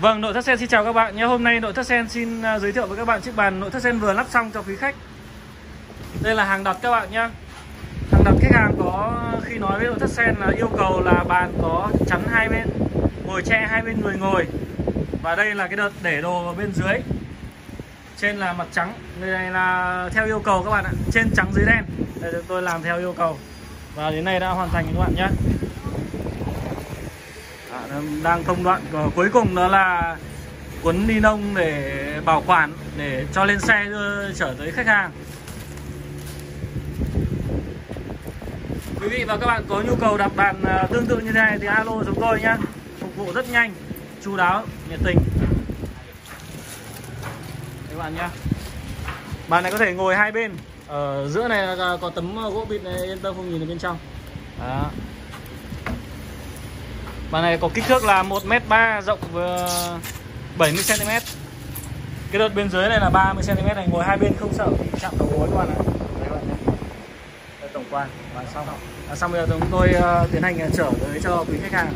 Vâng, nội thất sen xin chào các bạn nhé. Hôm nay nội thất sen xin à, giới thiệu với các bạn chiếc bàn nội thất sen vừa lắp xong cho quý khách. Đây là hàng đặt các bạn nhé. Hàng đặt khách hàng có khi nói với nội thất sen là yêu cầu là bàn có chắn hai bên, ngồi che hai bên người ngồi. Và đây là cái đợt để đồ ở bên dưới. Trên là mặt trắng, đây này là theo yêu cầu các bạn ạ. Trên trắng dưới đen. Đây tôi làm theo yêu cầu. Và đến nay đã hoàn thành các bạn nhé đang công đoạn. Và cuối cùng đó là cuốn ni lông để bảo quản, để cho lên xe ờ, đưa trở tới khách hàng. Quý vị và các bạn có nhu cầu đặt bàn ờ, tương tự như thế này thì alo chúng tôi nhé. Phục vụ rất nhanh chu đáo, nhiệt tình. Các bạn nhé. Bàn này có thể ngồi hai bên. Ở giữa này là có tấm ờ, gỗ bịt này, yên tâm không nhìn được bên trong. Đó. Bản này có kích thước là 1m3 rộng ờ, 70cm Cái đợt bên dưới này là 30cm này Ngồi hai bên không sợ chạm đầu gối các bạn ạ. Đây tổng quan. Và xong à, Xong bây giờ chúng tôi uh, tiến hành ờ, trở tới cho quý khách hàng.